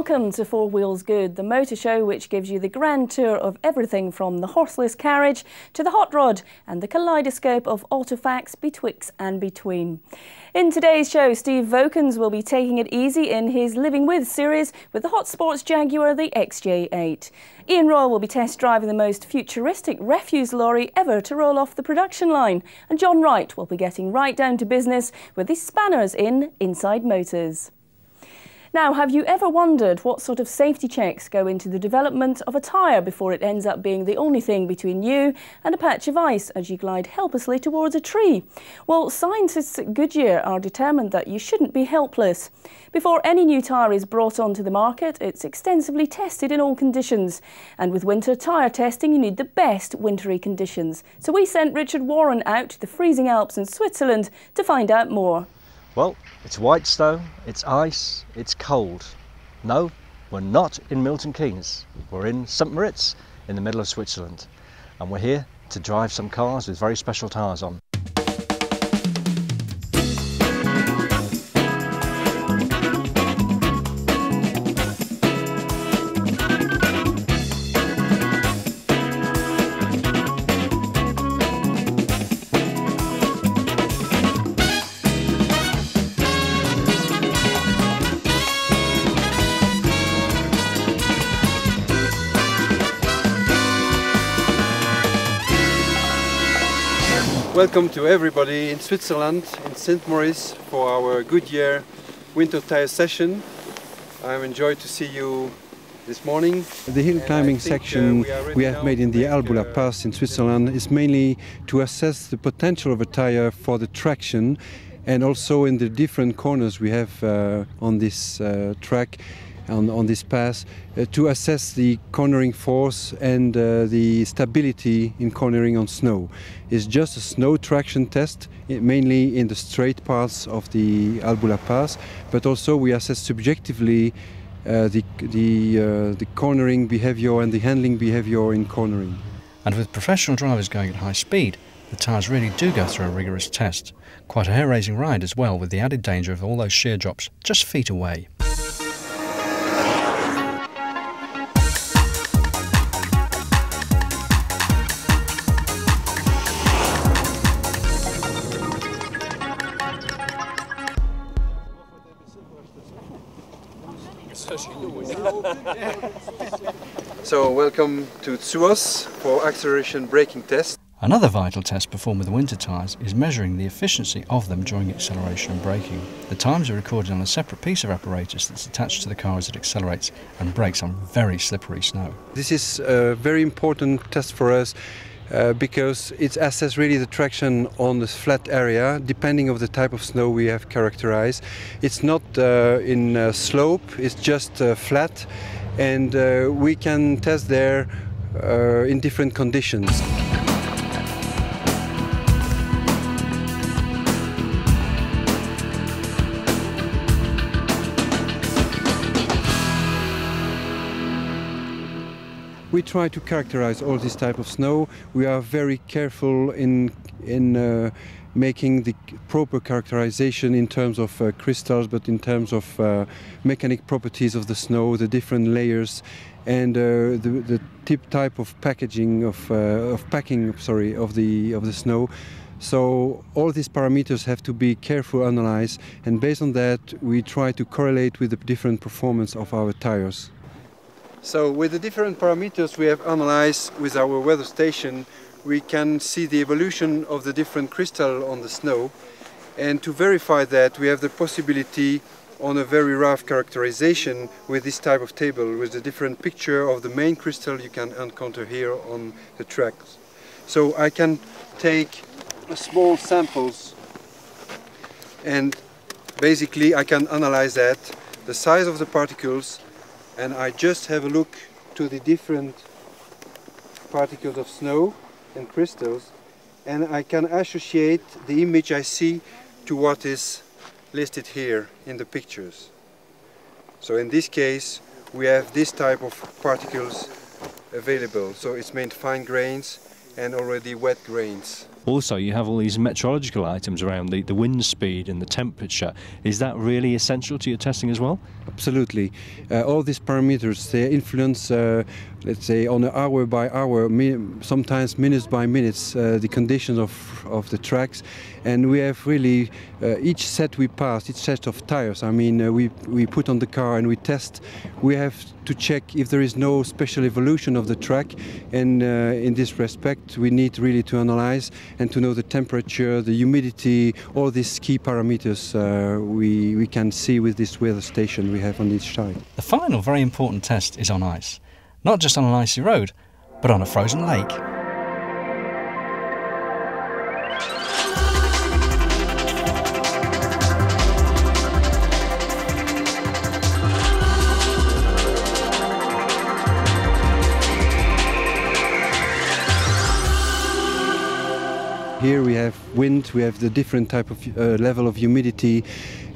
welcome to Four Wheels Good, the motor show which gives you the grand tour of everything from the horseless carriage to the hot rod and the kaleidoscope of artefacts betwixt and between. In today's show, Steve Vokins will be taking it easy in his Living With series with the Hot Sports Jaguar, the XJ8. Ian Royle will be test driving the most futuristic refuse lorry ever to roll off the production line. And John Wright will be getting right down to business with the spanners in Inside Motors. Now, have you ever wondered what sort of safety checks go into the development of a tyre before it ends up being the only thing between you and a patch of ice as you glide helplessly towards a tree? Well, scientists at Goodyear are determined that you shouldn't be helpless. Before any new tyre is brought onto the market, it's extensively tested in all conditions. And with winter tyre testing, you need the best wintry conditions. So we sent Richard Warren out to the freezing Alps in Switzerland to find out more. Well, it's white snow, it's ice, it's cold. No, we're not in Milton Keynes. We're in St. Moritz in the middle of Switzerland. And we're here to drive some cars with very special tyres on. Welcome to everybody in Switzerland, in St. Moritz, for our Goodyear winter tire session. I'm enjoyed to see you this morning. The hill climbing think, section uh, we, we, have made in the Albula uh, Pass in Switzerland is mainly to assess the potential of a tire for the traction and also in the different corners we have uh, on this uh, track on, on this pass uh, to assess the cornering force and uh, the stability in cornering on snow. It's just a snow traction test, mainly in the straight parts of the Albula Pass, but also we assess subjectively uh, the, the, uh, the cornering behavior and the handling behavior in cornering. And with professional drivers going at high speed, the tyres really do go through a rigorous test. Quite a hair-raising ride as well, with the added danger of all those sheer drops just feet away. So welcome to Zuoz for acceleration braking test. Another vital test performed with winter tyres is measuring the efficiency of them during acceleration and braking. The times are recorded on a separate piece of apparatus that's attached to the car as it accelerates and brakes on very slippery snow. This is a very important test for us uh, because it assesses really the traction on the flat area depending of the type of snow we have characterized. It's not uh, in uh, slope, it's just uh, flat and uh, we can test there in different conditions. we try to characterize all this type of snow. We are very careful in in uh, making the proper characterization in terms of uh, crystals, but in terms of uh, mechanic properties of the snow, the different layers, and uh, the, the tip type of packaging of, uh, of packing, sorry, of the of the snow. So all these parameters have to be carefully analyzed, and based on that, we try to correlate with the different performance of our tires. So with the different parameters we have analyzed with our weather station, we can see the evolution of the different crystal on the snow. And to verify that, we have the possibility on a very rough characterization with this type of table, with the different picture of the main crystal you can encounter here on the tracks. So I can take small samples and basically I can analyze that, the size of the particles, and I just have a look to the different particles of snow and crystals and I can associate the image I see to what is listed here in the pictures. So in this case we have this type of particles available. So it's meant fine grains and already wet grains. Also, you have all these meteorological items around the, the wind speed and the temperature. Is that really essential to your testing as well? Absolutely. Uh, all these parameters they influence, uh, let's say, on an hour by hour, sometimes minutes by minutes, uh, the conditions of, of the tracks. And we have really uh, each set we pass, each set of tires. I mean, uh, we we put on the car and we test. We have to check if there is no special evolution of the track, and uh, in this respect, we need really to analyze and to know the temperature, the humidity, all these key parameters uh, we we can see with this weather station we have on each side. The final very important test is on ice, not just on an icy road, but on a frozen lake. Here we have wind, we have the different type of uh, level of humidity,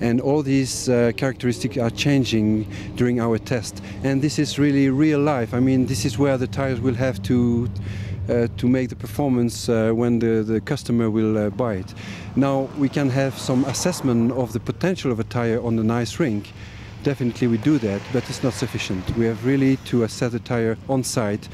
and all these uh, characteristics are changing during our test. And this is really real life. I mean, this is where the tires will have to uh, to make the performance uh, when the, the customer will uh, buy it. Now we can have some assessment of the potential of a tire on the nice rink. Definitely we do that, but it's not sufficient. We have really to assess the tire on site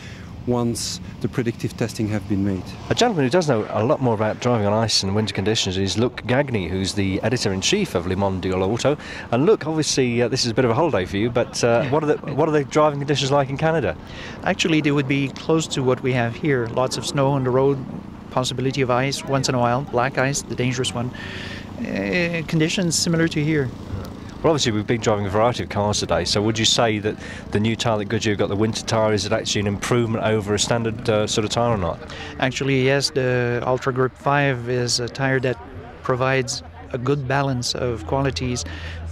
once the predictive testing have been made. A gentleman who does know a lot more about driving on ice and winter conditions is Luc Gagny, who's the editor-in-chief of Le Mondial Auto. And look, obviously uh, this is a bit of a holiday for you, but uh, what, are the, what are the driving conditions like in Canada? Actually, they would be close to what we have here. Lots of snow on the road, possibility of ice once in a while, black ice, the dangerous one. Uh, conditions similar to here. Well, obviously we've been driving a variety of cars today. So would you say that the new tyre that Goodyear got, the winter tyre, is it actually an improvement over a standard uh, sort of tyre or not? Actually, yes. The Ultra Grip 5 is a tyre that provides a good balance of qualities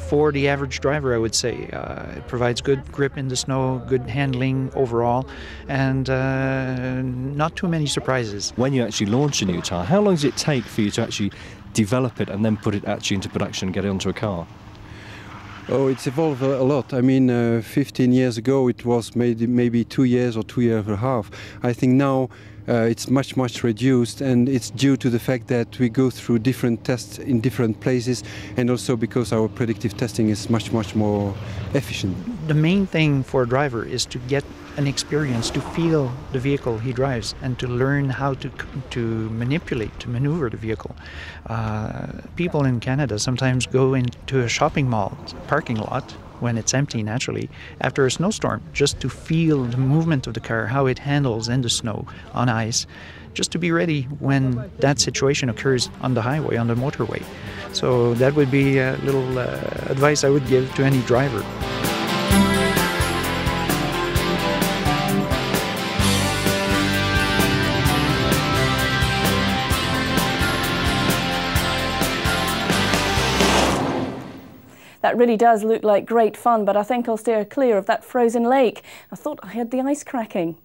for the average driver, I would say. Uh, it provides good grip in the snow, good handling overall, and uh, not too many surprises. When you actually launch a new tyre, how long does it take for you to actually develop it and then put it actually into production and get it onto a car? Oh, it's evolved a lot. I mean, uh, 15 years ago it was maybe, maybe two years or two years and a half. I think now uh, it's much, much reduced, and it's due to the fact that we go through different tests in different places, and also because our predictive testing is much, much more efficient. The main thing for a driver is to get an experience to feel the vehicle he drives and to learn how to to manipulate to maneuver the vehicle. Uh, people in Canada sometimes go into a shopping mall parking lot when it's empty naturally after a snowstorm just to feel the movement of the car how it handles in the snow on ice just to be ready when that situation occurs on the highway on the motorway so that would be a little uh, advice i would give to any driver really does look like great fun, but I think I'll steer clear of that frozen lake. I thought I had the ice cracking.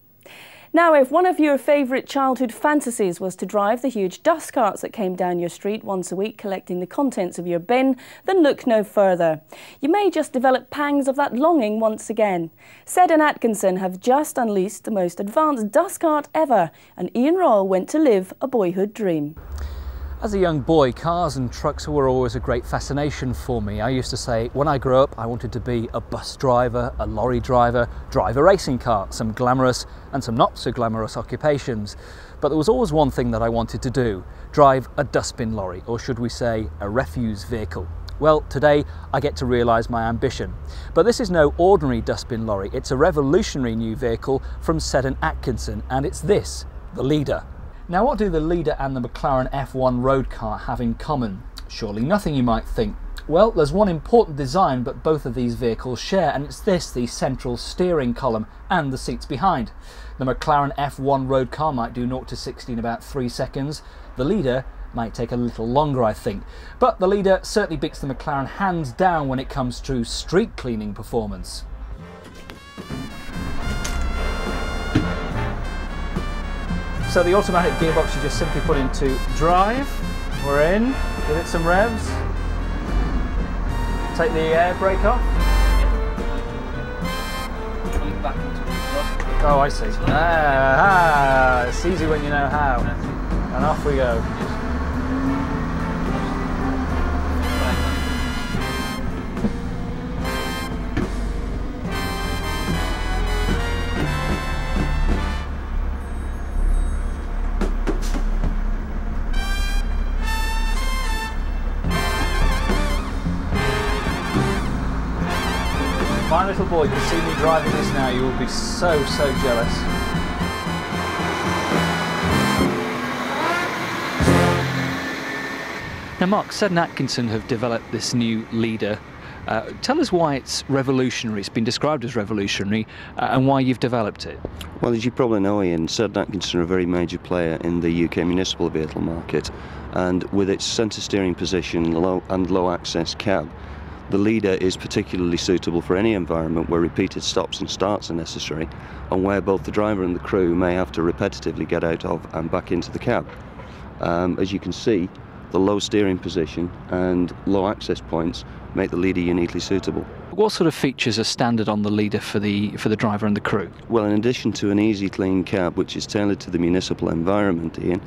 Now, if one of your favourite childhood fantasies was to drive the huge dust carts that came down your street once a week collecting the contents of your bin, then look no further. You may just develop pangs of that longing once again. Seddon Atkinson have just unleashed the most advanced dust cart ever, and Ian Royle went to live a boyhood dream. As a young boy, cars and trucks were always a great fascination for me. I used to say when I grew up I wanted to be a bus driver, a lorry driver, drive a racing car, some glamorous and some not so glamorous occupations. But there was always one thing that I wanted to do, drive a dustbin lorry, or should we say a refuse vehicle. Well, today I get to realise my ambition. But this is no ordinary dustbin lorry, it's a revolutionary new vehicle from Seddon Atkinson, and it's this, the Leader. Now what do the Leader and the McLaren F1 road car have in common? Surely nothing you might think. Well, there's one important design but both of these vehicles share and it's this, the central steering column and the seats behind. The McLaren F1 road car might do 0 to 60 in about 3 seconds. The Leader might take a little longer I think. But the Leader certainly beats the McLaren hands down when it comes to street cleaning performance. So the automatic gearbox you just simply put into drive. We're in, give it some revs. Take the air brake off. Oh, I see. Ah, it's easy when you know how. And off we go. Boy can see me driving this now, you will be so, so jealous. Now, Mark, Seddon Atkinson have developed this new leader. Uh, tell us why it's revolutionary. It's been described as revolutionary, uh, and why you've developed it. Well, as you probably know, Ian, Seddon Atkinson are a very major player in the UK municipal vehicle market, and with its centre steering position low and low access cab, the leader is particularly suitable for any environment where repeated stops and starts are necessary, and where both the driver and the crew may have to repetitively get out of and back into the cab. Um, as you can see, the low steering position and low access points make the leader uniquely suitable. What sort of features are standard on the leader for the for the driver and the crew? Well, in addition to an easy clean cab which is tailored to the municipal environment, Ian,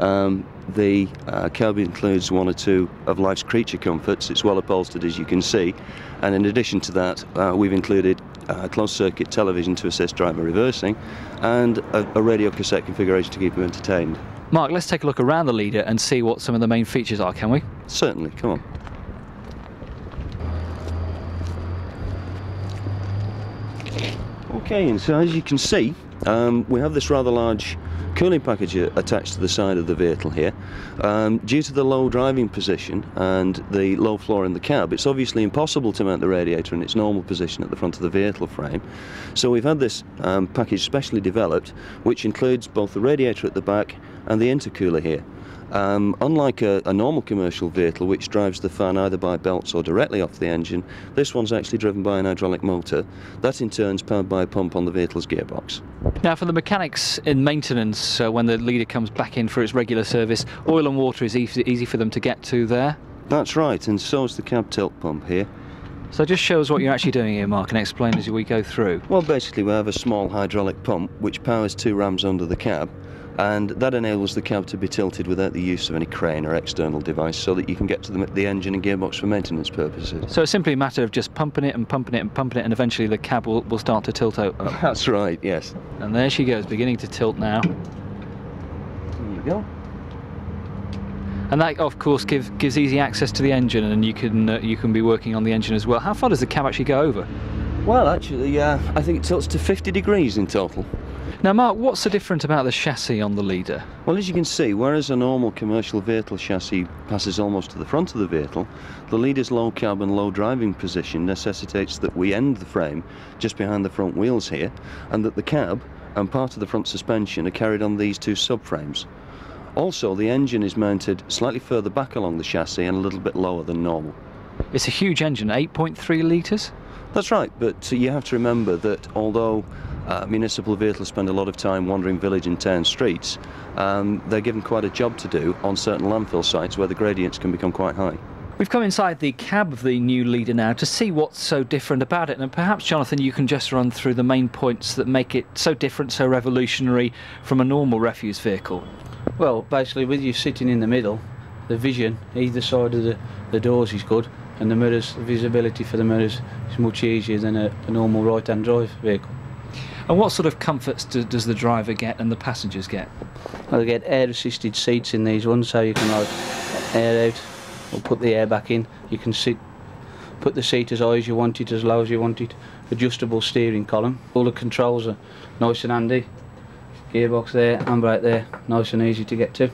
um, the uh, cab includes one or two of life's creature comforts. It's well upholstered, as you can see, and in addition to that, uh, we've included uh, closed circuit television to assist driver reversing and a, a radio cassette configuration to keep him entertained. Mark, let's take a look around the leader and see what some of the main features are, can we? Certainly, come on. Okay, and so as you can see, um, we have this rather large cooling package attached to the side of the vehicle here. Um, due to the low driving position and the low floor in the cab, it's obviously impossible to mount the radiator in its normal position at the front of the vehicle frame. So we've had this um, package specially developed, which includes both the radiator at the back and the intercooler here. Um, unlike a, a, normal commercial vehicle which drives the fan either by belts or directly off the engine, this one's actually driven by an hydraulic motor. That in turn is powered by a pump on the vehicle's gearbox. Now for the mechanics in maintenance, uh, when the leader comes back in for its regular service, oil and water is easy, easy for them to get to there? That's right, and so is the cab tilt pump here. So just show us what you're actually doing here, Mark, and explain as we go through. Well, basically we have a small hydraulic pump which powers two rams under the cab and that enables the cab to be tilted without the use of any crane or external device so that you can get to the, the, engine and gearbox for maintenance purposes. So it's simply a matter of just pumping it and pumping it and pumping it and eventually the cab will, will start to tilt out. That's right, yes. And there she goes, beginning to tilt now. There you go. And that, of course, give, gives easy access to the engine, and you can uh, you can be working on the engine as well. How far does the cab actually go over? Well, actually, uh, I think it tilts to 50 degrees in total. Now, Mark, what's so different about the chassis on the Leader? Well, as you can see, whereas a normal commercial vehicle chassis passes almost to the front of the vehicle, the Leader's low cab and low driving position necessitates that we end the frame just behind the front wheels here, and that the cab and part of the front suspension are carried on these two subframes. Also, the engine is mounted slightly further back along the chassis and a little bit lower than normal. It's a huge engine, 8.3 litres? That's right, but you have to remember that although uh, municipal vehicles spend a lot of time wandering village and town streets. Um, they're given quite a job to do on certain landfill sites where the gradients can become quite high. We've come inside the cab of the new leader now to see what's so different about it. And perhaps, Jonathan, you can just run through the main points that make it so different, so revolutionary from a normal refuse vehicle. Well, basically, with you sitting in the middle, the vision either side of the, the doors is good, and the mirrors, the visibility for the mirrors is much easier than a, a normal right hand drive vehicle. And what sort of comforts do, does the driver get and the passengers get? Well, they get air assisted seats in these ones, so you can like air out or put the air back in. You can sit, put the seat as high as you want it, as low as you want it. Adjustable steering column. All the controls are nice and handy. Gearbox there, handbrake there, nice and easy to get to.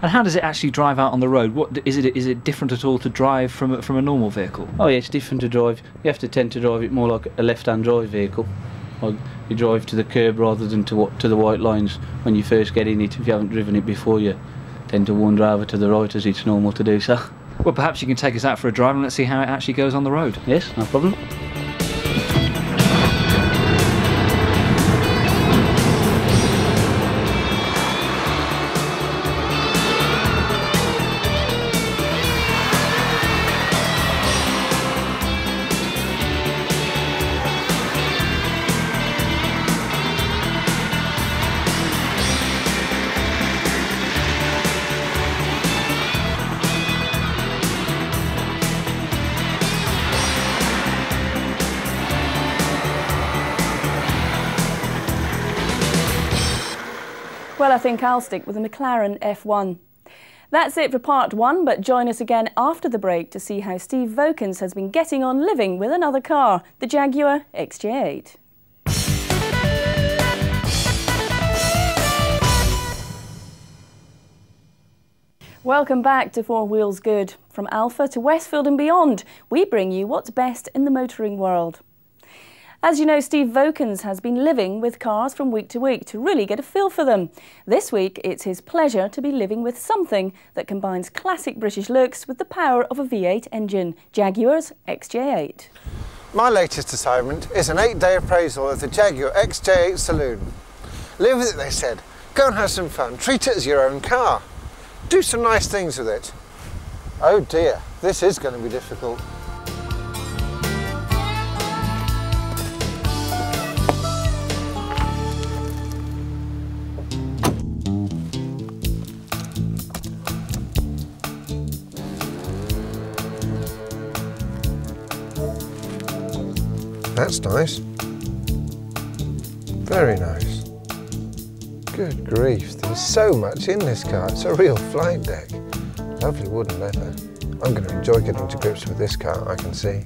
And how does it actually drive out on the road? What is it? Is it different at all to drive from from a normal vehicle? Oh yeah, it's different to drive. You have to tend to drive it more like a left-hand drive vehicle you drive to the curb rather than to to the white lines when you first get in it. If you haven't driven it before, you tend to wander over to the right as it's normal to do so. Well, perhaps you can take us out for a drive and let's see how it actually goes on the road. Yes, no problem. Well, I think I'll stick with the McLaren F1. That's it for part one, but join us again after the break to see how Steve Vokins has been getting on living with another car, the Jaguar XJ8. Welcome back to Four Wheels Good. From Alpha to Westfield and beyond, we bring you what's best in the motoring world. As you know, Steve Vokins has been living with cars from week to week to really get a feel for them. This week, it's his pleasure to be living with something that combines classic British looks with the power of a V8 engine, Jaguar's XJ8. My latest assignment is an eight-day appraisal of the Jaguar XJ8 Saloon. Live with it, they said. Go and have some fun. Treat it as your own car. Do some nice things with it. Oh dear, this is going to be difficult. That's nice. Very nice. Good grief, there's so much in this car. It's a real flight deck. Lovely wooden leather. I'm going to enjoy getting to grips with this car, I can see.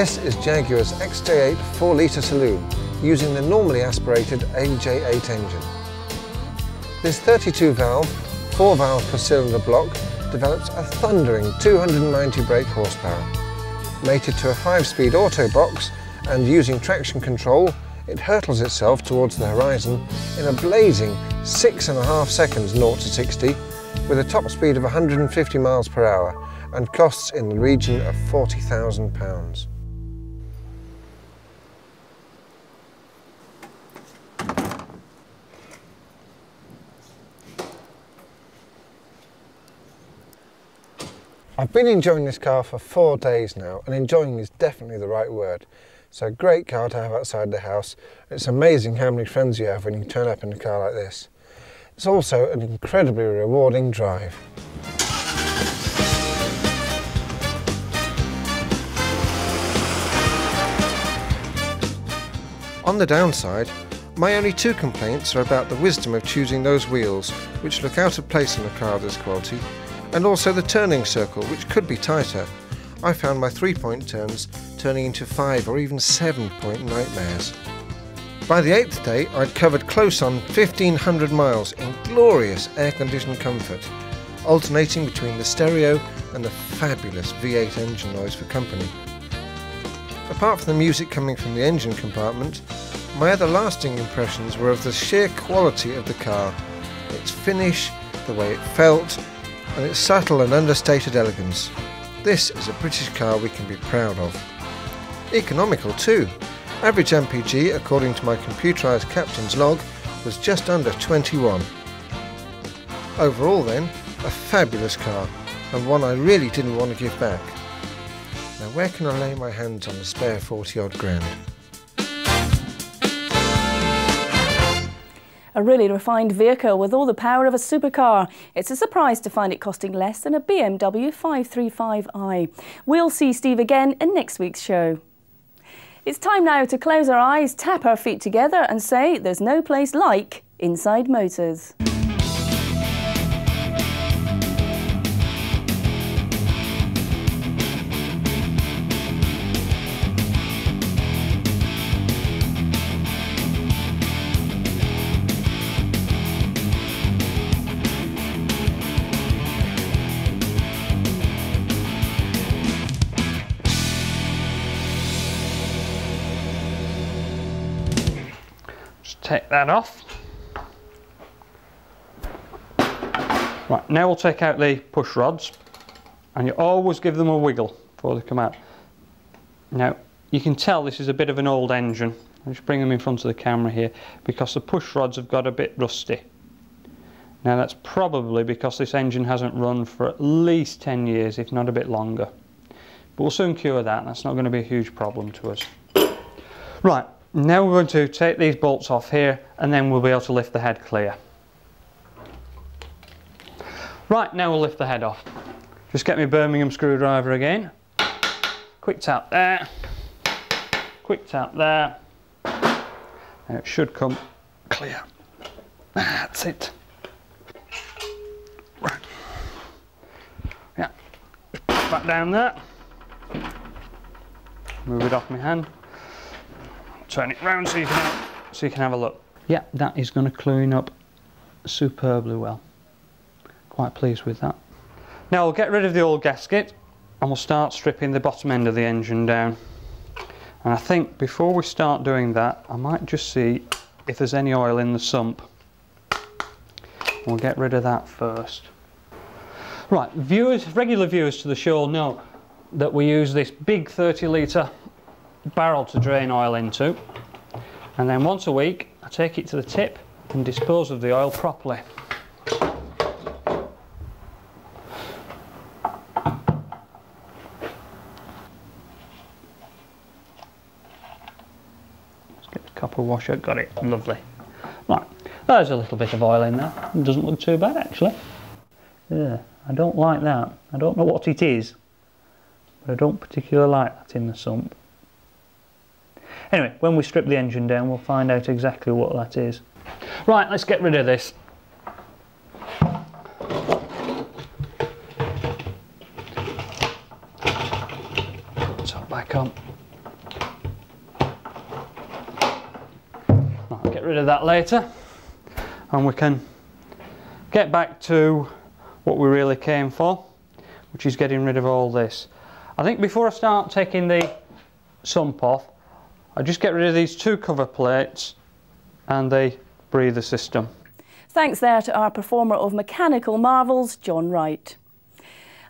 This is Jaguar's XJ8 4 litre saloon using the normally aspirated AJ8 engine. This 32 valve, 4 valve per cylinder block develops a thundering 290 brake horsepower. Mated to a 5 speed auto box and using traction control it hurtles itself towards the horizon in a blazing 6.5 seconds 0 to 60 with a top speed of 150 miles per hour and costs in the region of £40,000. I've been enjoying this car for four days now, and enjoying is definitely the right word. It's a great car to have outside the house. It's amazing how many friends you have when you turn up in a car like this. It's also an incredibly rewarding drive. On the downside, my only two complaints are about the wisdom of choosing those wheels, which look out of place in a car of this quality, and also the turning circle, which could be tighter. I found my three point turns turning into five or even seven point nightmares. By the eighth day, I'd covered close on 1500 miles in glorious air conditioned comfort, alternating between the stereo and the fabulous V8 engine noise for company. Apart from the music coming from the engine compartment, my other lasting impressions were of the sheer quality of the car, its finish, the way it felt, and its subtle and understated elegance. This is a British car we can be proud of. Economical too. Average MPG, according to my computerised captain's log, was just under 21. Overall then, a fabulous car, and one I really didn't want to give back. Now where can I lay my hands on the spare 40 odd grand? A really refined vehicle with all the power of a supercar. It's a surprise to find it costing less than a BMW 535i. We'll see Steve again in next week's show. It's time now to close our eyes, tap our feet together and say there's no place like Inside Motors. Take that off. Right, now we'll take out the push rods and you always give them a wiggle before they come out. Now, you can tell this is a bit of an old engine. I'll just bring them in front of the camera here because the push rods have got a bit rusty. Now that's probably because this engine hasn't run for at least 10 years, if not a bit longer. But we'll soon cure that, that's not going to be a huge problem to us. Right, now we're going to take these bolts off here and then we'll be able to lift the head clear. Right, now we'll lift the head off. Just get my Birmingham screwdriver again. Quick tap there. Quick tap there. And it should come clear. That's it. Right. Yeah. Back down there. Move it off my hand. Turn it round so you can have, so you can have a look. Yeah, that is going to clean up superbly well. Quite pleased with that. Now we'll get rid of the old gasket and we'll start stripping the bottom end of the engine down. And I think before we start doing that, I might just see if there's any oil in the sump. We'll get rid of that first. Right, viewers, regular viewers to the show know that we use this big 30 litre barrel to drain oil into. And then once a week, I take it to the tip and dispose of the oil properly. Let's get the copper washer, got it, lovely. Right, there's a little bit of oil in there, it doesn't look too bad actually. Yeah, I don't like that, I don't know what it is, but I don't particularly like that in the sump. Anyway, when we strip the engine down we'll find out exactly what that is. Right, let's get rid of this. Top back on. get rid of that later and we can get back to what we really came for which is getting rid of all this. I think before I start taking the sump off I just get rid of these two cover plates and they breathe the breather system. Thanks there to our performer of mechanical marvels, John Wright.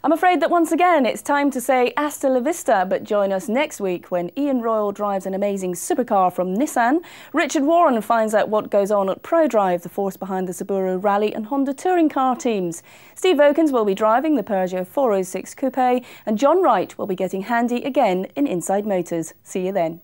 I'm afraid that once again it's time to say hasta la vista, but join us next week when Ian Royle drives an amazing supercar from Nissan, Richard Warren finds out what goes on at ProDrive, the force behind the Subaru Rally and Honda touring car teams. Steve Vokins will be driving the Peugeot 406 Coupe, and John Wright will be getting handy again in Inside Motors. See you then.